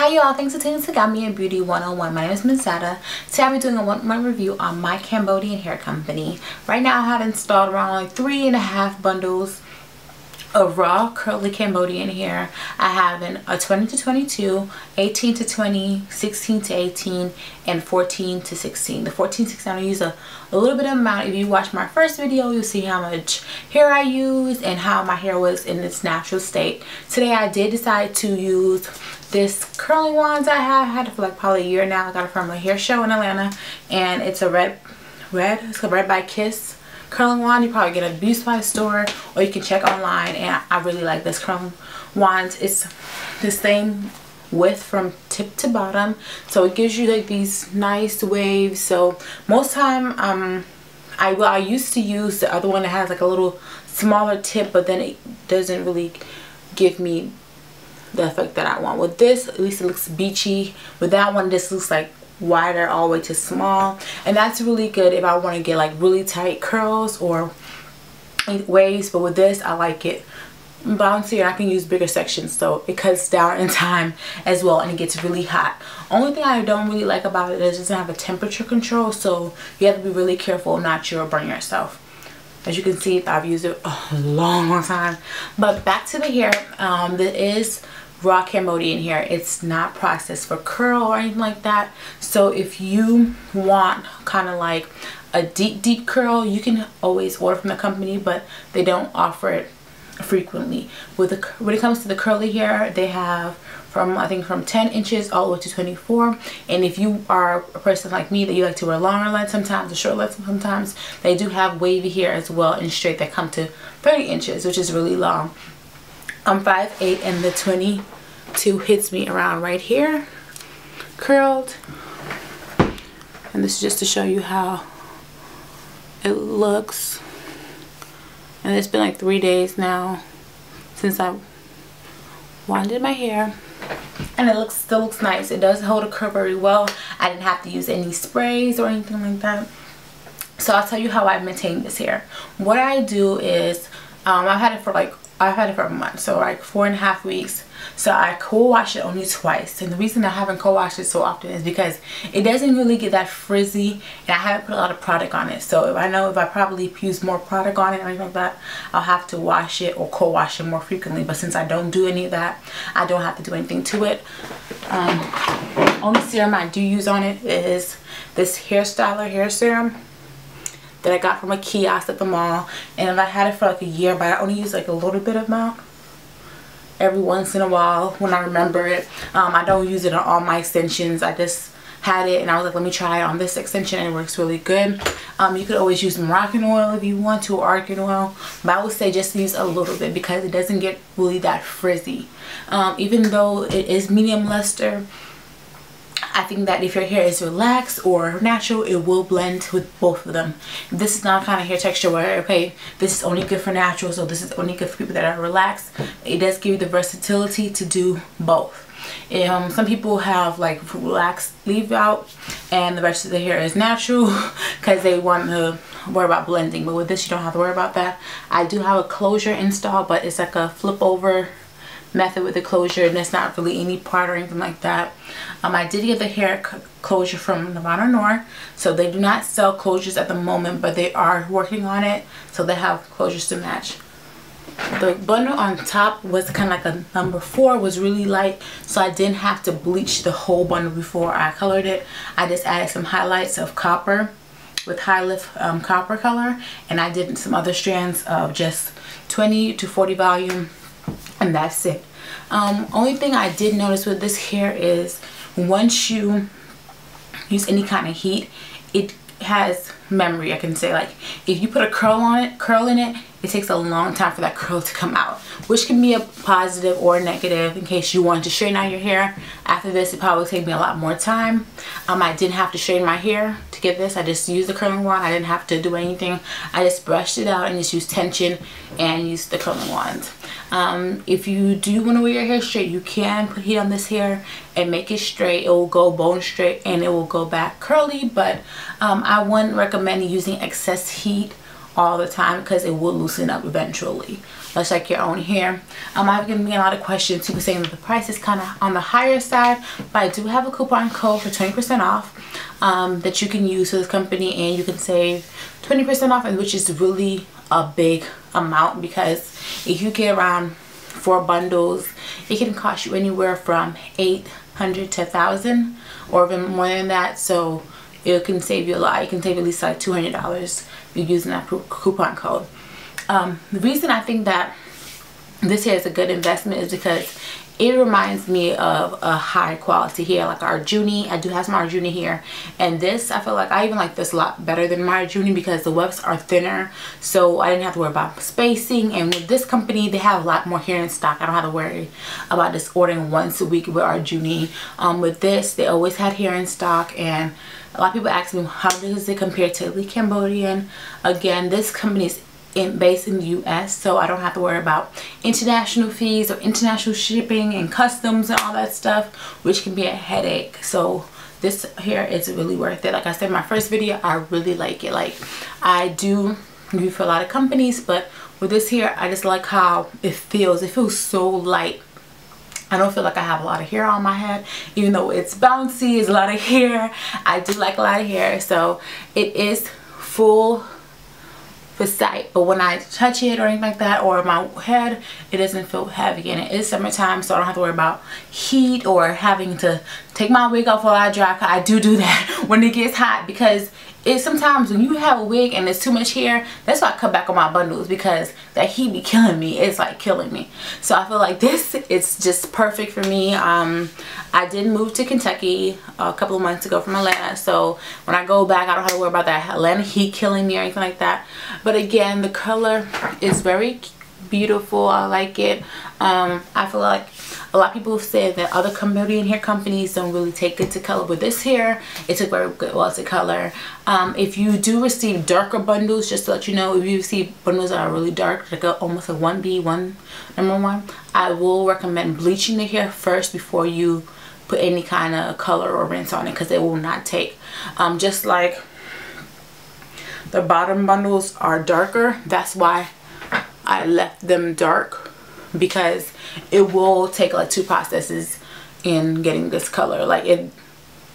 Hi y'all, thanks for tuning to a Beauty 101. My name is Mansata. Today I'll be doing a one-month review on my Cambodian hair company. Right now I have installed around like three and a half bundles of raw curly Cambodian hair. I have an, a 20 to 22, 18 to 20, 16 to 18, and 14 to 16. The 14 to 16 I'm gonna use a, a little bit of amount. If you watch my first video, you'll see how much hair I use and how my hair was in its natural state. Today I did decide to use this curling wand I have. Had it for like probably a year now. I got it from a hair show in Atlanta and it's a red, red, it's a red by Kiss curling wand you probably get at a beauty supply store or you can check online and I really like this curling wand it's the same width from tip to bottom so it gives you like these nice waves so most time um I well I used to use the other one that has like a little smaller tip but then it doesn't really give me the effect that I want. With this at least it looks beachy. With that one this looks like wider all the way to small. And that's really good if I want to get like really tight curls or waves but with this I like it. Bouncy and I can use bigger sections so it cuts down in time as well and it gets really hot. Only thing I don't really like about it is it doesn't have a temperature control so you have to be really careful not to burn yourself. As you can see I've used it a long, long time. But back to the hair. Um, there is raw Cambodian here It's not processed for curl or anything like that. So if you want kind of like a deep, deep curl, you can always order from the company, but they don't offer it frequently. With the, when it comes to the curly hair, they have from I think from 10 inches all the way to 24 and if you are a person like me that you like to wear longer length sometimes or short length sometimes they do have wavy hair as well and straight that come to 30 inches which is really long I'm 5'8 and the 22 hits me around right here, curled. And this is just to show you how it looks. And it's been like three days now since I wanded my hair. And it looks still looks nice. It does hold a curl very well. I didn't have to use any sprays or anything like that. So I'll tell you how I maintain this hair. What I do is, um, I've had it for like I've had it for a month, so like four and a half weeks. So I co-wash it only twice. And the reason I haven't co-washed it so often is because it doesn't really get that frizzy and I haven't put a lot of product on it. So if I know if I probably use more product on it or anything like that, I'll have to wash it or co-wash it more frequently. But since I don't do any of that, I don't have to do anything to it. Um, only serum I do use on it is this Hairstyler hair serum that I got from a kiosk at the mall. And I had it for like a year, but I only use like a little bit of amount every once in a while when I remember it. Um, I don't use it on all my extensions. I just had it and I was like let me try it on this extension and it works really good. Um, you could always use Moroccan oil if you want to or argan oil but I would say just use a little bit because it doesn't get really that frizzy. Um, even though it is medium luster I think that if your hair is relaxed or natural, it will blend with both of them. This is not kind of hair texture where, okay, this is only good for natural, so this is only good for people that are relaxed. It does give you the versatility to do both. Um, some people have like relaxed leave out and the rest of the hair is natural because they want to worry about blending. But with this, you don't have to worry about that. I do have a closure install, but it's like a flip over method with the closure and it's not really any part or anything like that. Um, I did get the hair closure from Nirvana Noir so they do not sell closures at the moment but they are working on it so they have closures to match. The bundle on top was kind of like a number four was really light so I didn't have to bleach the whole bundle before I colored it. I just added some highlights of copper with high lift um, copper color and I did some other strands of just 20 to 40 volume and that's it um, only thing I did notice with this hair is once you use any kind of heat it has memory I can say. Like if you put a curl on it curl in it it takes a long time for that curl to come out which can be a positive or negative in case you want to straighten out your hair. After this it probably take me a lot more time. Um, I didn't have to straighten my hair to get this. I just used the curling wand. I didn't have to do anything. I just brushed it out and just used tension and used the curling wand um, if you do want to wear your hair straight you can put heat on this hair and make it straight. It will go bone straight and it will go back curly but um, I wouldn't recommend using excess heat all the time because it will loosen up eventually let's check your own hair. Um i've been getting a lot of questions people saying that the price is kind of on the higher side but i do have a coupon code for 20 percent off um, that you can use for this company and you can save 20 percent off and which is really a big amount because if you get around four bundles it can cost you anywhere from 800 to 1000 or even more than that. So it can save you a lot. You can save at least like $200 using that coupon code. Um, the reason I think that this here is a good investment is because it reminds me of a high quality hair like our. I do have some Arjuni here and this I feel like I even like this a lot better than my Arjuni because the wefts are thinner so I didn't have to worry about spacing and with this company they have a lot more hair in stock. I don't have to worry about just ordering once a week with our. Um, with this they always had hair in stock and a lot of people ask me how does it compare to Elite Cambodian. Again this company is in, based in the US so I don't have to worry about international fees or international shipping and customs and all that stuff which can be a headache. So this here is really worth it. Like I said in my first video I really like it. Like I do review for a lot of companies but with this here I just like how it feels. It feels so light. I don't feel like I have a lot of hair on my head even though it's bouncy it's a lot of hair. I do like a lot of hair so it is full sight. But when I touch it or anything like that or my head it doesn't feel heavy. And it is summertime so I don't have to worry about heat or having to take my wig off while I dry I do do that when it gets hot because sometimes when you have a wig and there's too much hair that's why I cut back on my bundles because that heat be killing me. It's like killing me. So I feel like this is just perfect for me. Um I did move to Kentucky a couple of months ago from Atlanta so when I go back I don't have to worry about that Atlanta heat killing me or anything like that. But again the color is very beautiful I like it. Um I feel like a lot of people have said that other Cambodian hair companies don't really take it to color but this hair it took very good well to color. Um, if you do receive darker bundles just to let you know if you receive bundles that are really dark like a, almost a 1b one number one I will recommend bleaching the hair first before you put any kind of color or rinse on it because it will not take. Um, just like the bottom bundles are darker that's why I left them dark because it will take like two processes in getting this color. Like it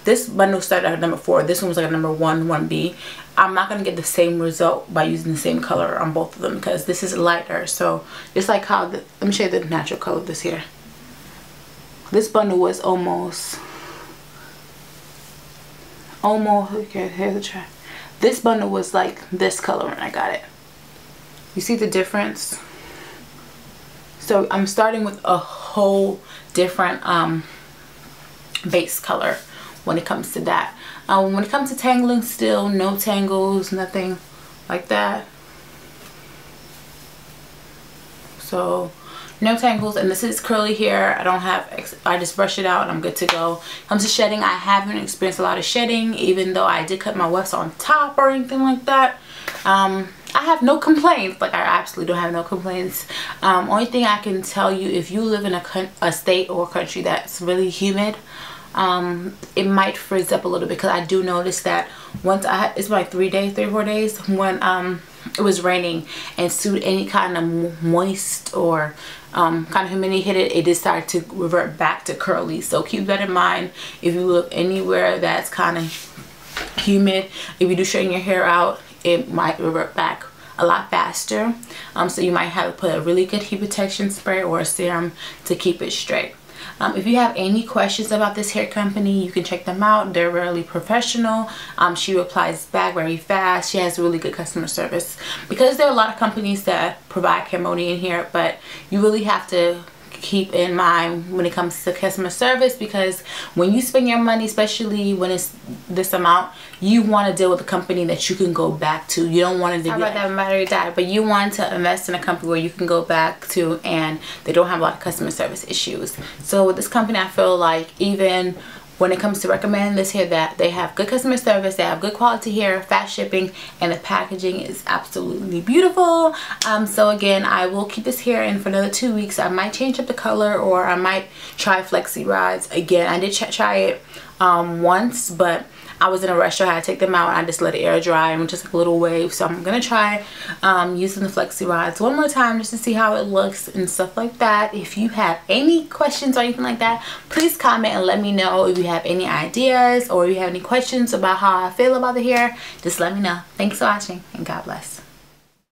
this bundle started at number four this one was like a number one 1b i'm not gonna get the same result by using the same color on both of them because this is lighter. So just like how the, let me show you the natural color of this here. This bundle was almost almost okay here's a try. This bundle was like this color when i got it you see the difference so I'm starting with a whole different um, base color when it comes to that. Um, when it comes to tangling still, no tangles, nothing like that. So no tangles and this is curly hair i don't have i just brush it out and i'm good to go comes to shedding i haven't experienced a lot of shedding even though i did cut my wefts on top or anything like that um I have no complaints. Like I absolutely don't have no complaints. Um, only thing I can tell you, if you live in a, a state or a country that's really humid, um, it might freeze up a little bit because I do notice that once I it's like three days, three four days when um it was raining and soon any kind of moist or um, kind of humidity hit it, it started to revert back to curly. So keep that in mind if you live anywhere that's kind of humid. If you do straighten your hair out, it might revert back a lot faster. Um, so you might have to put a really good heat protection spray or a serum to keep it straight. Um, if you have any questions about this hair company you can check them out. They're really professional. Um, she replies back very fast. She has really good customer service. Because there are a lot of companies that provide Cambodian hair but you really have to keep in mind when it comes to customer service because when you spend your money especially when it's this amount you want to deal with a company that you can go back to. You don't want to Sorry about that battery died? But you want to invest in a company where you can go back to and they don't have a lot of customer service issues. So with this company I feel like even when it comes to recommending this hair that. They have good customer service they have good quality hair fast shipping and the packaging is absolutely beautiful. Um, so again I will keep this hair in for another two weeks I might change up the color or I might try flexi rods again. I did try it um, once but I was in a rush so I had to take them out I just let it air dry and just like a little wave so I'm gonna try um, using the flexi rods one more time just to see how it looks and stuff like that. If you have any questions or anything like that please comment and let me know if you have any ideas or if you have any questions about how I feel about the hair. Just let me know. Thanks for watching and God bless